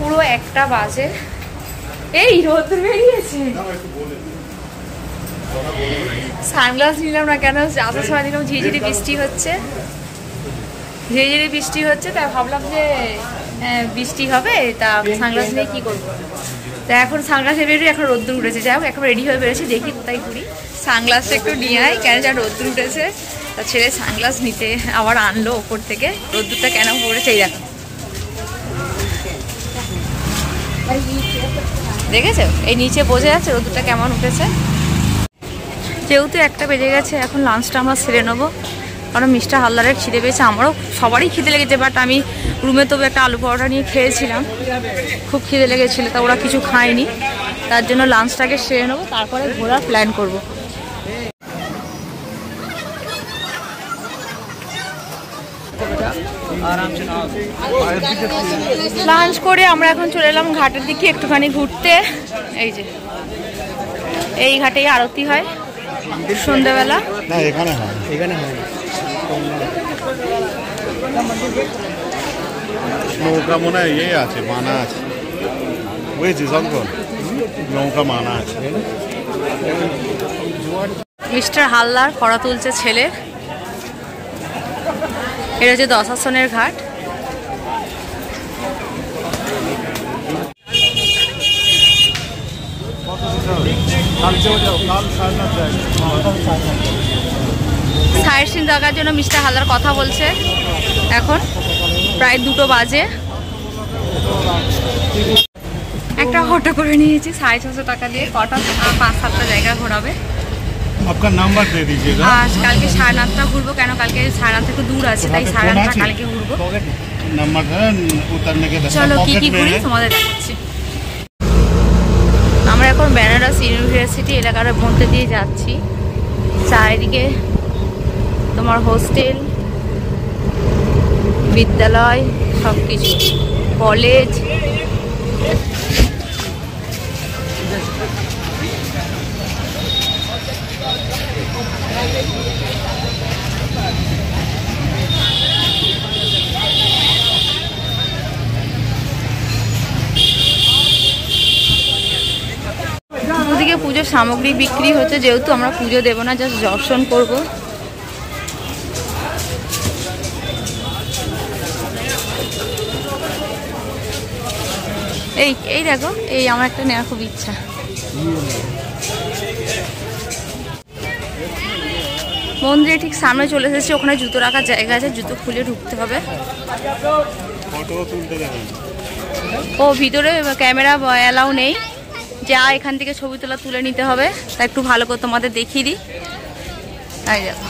পুরো একটা বাজে। এই রোদ বেরিয়েছে। সানগ্লাস নিলাম না কেন? আসার সময় দিলাম ঝিঝিরি বৃষ্টি হচ্ছে। ঝিঝিরি বৃষ্টি হচ্ছে তাই ভাবলাম যে হ্যাঁ, বৃষ্টি হবে তা সানগ্লাস নিয়ে কী করব? তা এখন সানগ্লাসে বেরিয়ে এখন রোদ্দুর উঠেছে। যাই হোক এখন রেডি হয়ে বেরোছি দেখি কোথায় ঘুরি। সানগ্লাসটা একটু নিয়ে আয় কেন যা রোদ্দুর উঠেছে। তা ছেলে সানগ্লাস নিতে আবার আনলো ওপর থেকে। রোদ্দুরটা কেন পড়েছে এই দেখো। দেখেছ? এই নিচে বোঝা যাচ্ছে রোদটা কেমন উঠেছে? যেহেতু একটা বেজে গেছে, এখন লাঞ্চটা আমরা সেরে নেব। কারণ মিষ্টা হালদারের খিদে পেয়েছে, আমারও সবারই খিদে লেগেছে বাট আমি রুমে তবু একটা আলু পরোটা নিয়ে খেয়েছিলাম। খুব খিদে লেগেছিলো, তা ওরা কিছু খায়নি। তার জন্য লাঞ্চটাকে সেরে নেব, তারপরে ঘোরার প্ল্যান করব। লাঞ্চ করে আমরা এখন চলে এলাম ঘাটের দিকে একটুখানি ঘুরতে। এই যে এই ঘাটেই আরতি হয় সন্ধ্যেবেলা না এখানে হয়। এখানে হয়। নৌকা মনে হয় ইয়ে আছে মানা আছে। বুঝেছিস অঙ্কন? নৌকা মানা আছে। মিস্টার হালদার কড়া তুলছে ছেলে। এটা হচ্ছে দশাসনের ঘাট। সাইড সিন দেখার জন্য মিস্টার হালদার কথা বলছে। এখন প্রায় দুটো বাজে। একটা অটো করে নিয়েছি, সাড়ে ছশো টাকা দিয়ে। কটা? পাঁচ সাতটা জায়গা ঘোরাবে। आपका नंबर दे दीजिएगा আর কালকে সাড়ে আটটা ঘুরবো কেন কালকে সাড়ে আট থেকে দূর আছে তাই সাড়ে আটটা কালকে ঘুরবো नंबर है उतरने के दस চলো কি पॉकेट কি में ঘুরি है তোমাদের দেখাচ্ছি আমরা এখন বেনারস ইউনিভার্সিটি এলাকার মধ্যে দিয়ে যাচ্ছি চারিদিকে তোমার হোস্টেল বিদ্যালয় সব কিছু কলেজ সামগ্রী বিক্রি হচ্ছে যেহেতু আমরা পুজো দেবো না জাস্ট দর্শন করব। এই এই দেখো এই আমার একটা নেওয়ার খুব ইচ্ছা। মন্দিরে ঠিক সামনে চলে এসেছি ওখানে জুতো রাখার জায়গা আছে জুতো খুলে ঢুকতে হবে। ও ভিতরে ক্যামেরা অ্যালাউ নেই। যা এখান থেকে ছবি তোলা তুলে নিতে হবে। তা একটু ভালো করে তোমাদের দেখিয়ে দিই। তাই দেখো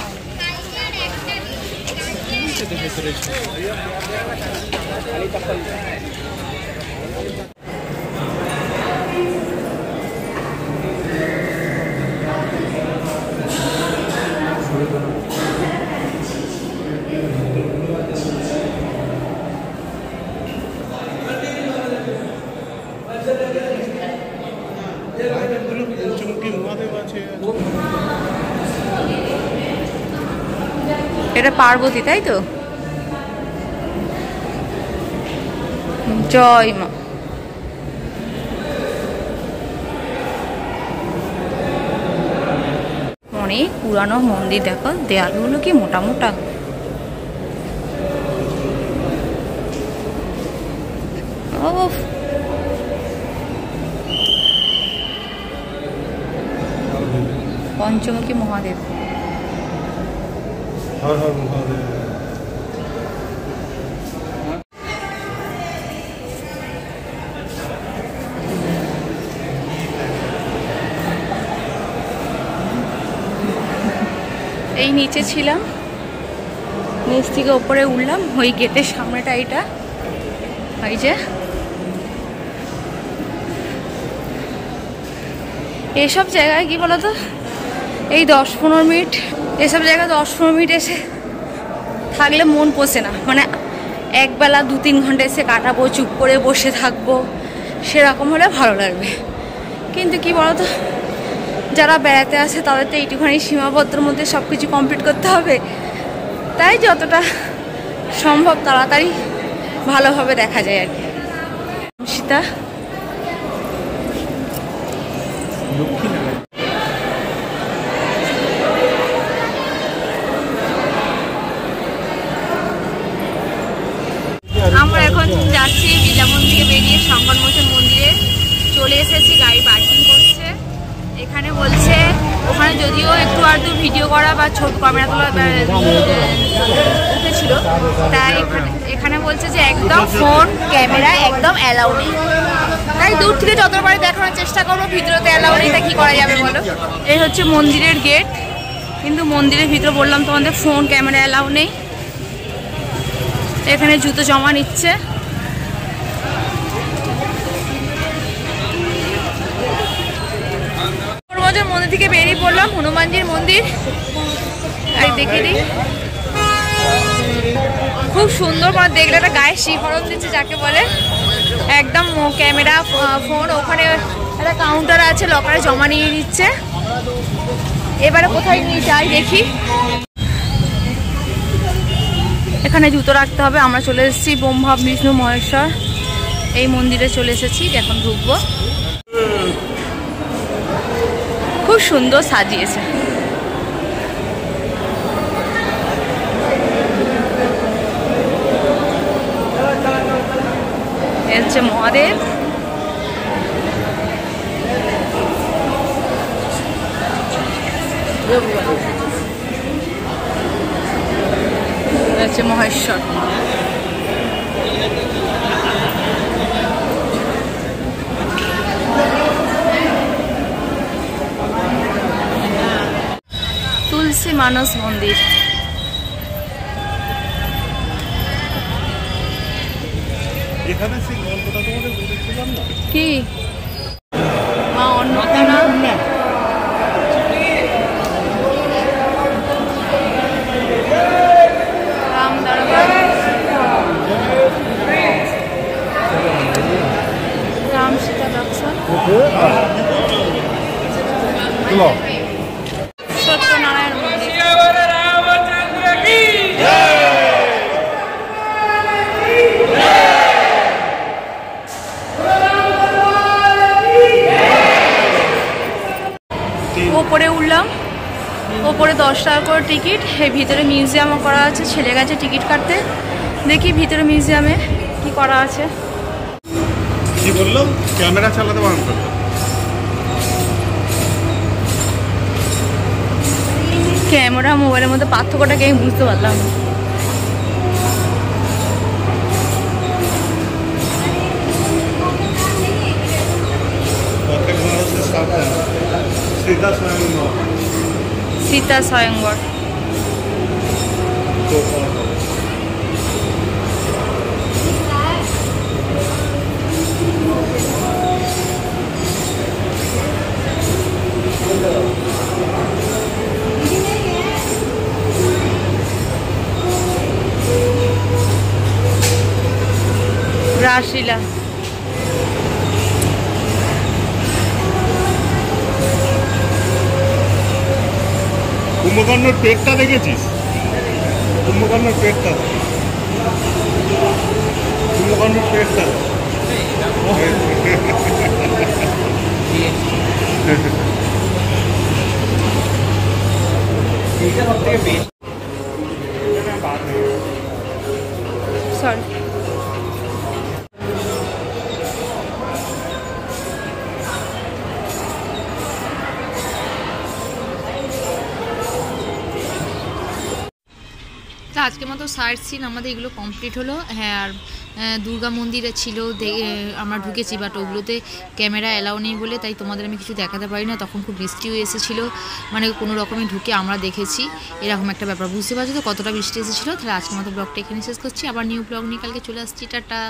এটা পার্বতী তাই তো? জয় মা। অনেক পুরানো মন্দির দেখো দেয়ালগুলো কি মোটা মোটা? পঞ্চমুখী মহাদেব। হর হর মহাদেব। এই নিচে ছিলাম নিচ থেকে ওপরে উঠলাম ওই গেটের সামনেটা এইটা এই যে। এসব জায়গায় কি বলতো? এই দশ পনেরো মিনিট, এসব জায়গায় দশ পনেরো মিনিট এসে থাকলে মন পোষে না। মানে একবেলা দু তিন ঘণ্টা এসে কাটাবো, চুপ করে বসে থাকব, সেরকম হলে ভালো লাগবে। কিন্তু কি বলতো, যারা বেড়াতে আসে তাদের তো এইটুখানি সীমাবদ্ধর মধ্যে সব কিছু কমপ্লিট করতে হবে। তাই যতটা সম্ভব তাড়াতাড়ি ভালোভাবে দেখা যায় আর কি। এটা আমরা এখন যাচ্ছি বিজামন থেকে বেরিয়ে শঙ্কর মোচন মন্দিরে চলে এসেছি গাড়ি পার্কিং করছে এখানে বলছে ওখানে যদিও একটু আধটু ভিডিও করা বা ছোট ক্যামেরা তোলা উঠেছিল তাই এখানে বলছে যে একদম ফোন ক্যামেরা একদম অ্যালাউ নেই। তাই দূর থেকে যতবার দেখানোর চেষ্টা করব ভিতরে তো অ্যালাউ নেই, তা কী করা যাবে বলো? এই হচ্ছে মন্দিরের গেট কিন্তু মন্দিরের ভিতরে বললাম তোমাদের ফোন ক্যামেরা অ্যালাউ নেই। এখানে জুতো জমা নিচ্ছে। হনুমানজির মন্দির থেকে বেরিয়ে পড়লাম, হনুমানজির মন্দির। দেখে দিই। খুব সুন্দর মানে দেখলে একটা গায়ে শিহরণ দিচ্ছে যাকে বলে। একদম ক্যামেরা ফোন, ওখানে একটা কাউন্টার আছে লকারে জমা নিয়ে নিচ্ছে। এবারে কোথায় নিয়ে যাই দেখি। এখানে জুতো রাখতে হবে, আমরা চলে এসেছি ব্রহ্মা, বিষ্ণু, মহেশ্বর। এই মন্দিরে চলে এসেছি, এখন ঢুকবো। খুব সুন্দর সাজিয়েছে। মহাদেব। মহেশ্বর। তুলসী মানস মন্দির। কি মা অন্নপূর্ণা রাম দরবার রাম সীতা দর্শন সত্যনারায়ণ মন্দির ওপরে উঠলাম ওপরে দশ টাকা করে টিকিট ভিতরে মিউজিয়ামও করা আছে ছেলে গেছে টিকিট কাটতে। দেখি ভিতরে মিউজিয়ামে কি করা আছে। কি বলল? ক্যামেরা চালাতে বারণ করল। ক্যামেরা মোবাইলের মধ্যে পার্থক্যটাকে আমি বুঝতে পারলাম Sita Sayangwar. Rashila. কুম্ভকর্ণর পেটটা দেখেছিস কুম্ভকর্ণর পেটটা কুম্ভকর্ণর পেটটা সরি তো আজকের মতো সাইট সিন আমাদের এগুলো কমপ্লিট হলো। হ্যাঁ আর দুর্গা মন্দিরে ছিল আমরা ঢুকেছি বাট ওগুলোতে ক্যামেরা অ্যালাউ নেই বলে, তাই তোমাদের আমি কিছু দেখাতে পারি না। তখন খুব বৃষ্টিও এসেছিল। মানে কোনো রকমে ঢুকে আমরা দেখেছি। এরকম একটা ব্যাপার, বুঝতে পারছ তো কতটা বৃষ্টি এসেছিল? তাহলে আজকের মতো ব্লগটা এখানে শেষ করছি। আবার নিউ ব্লগ নিয়ে কালকে চলে আসছি, টাটা।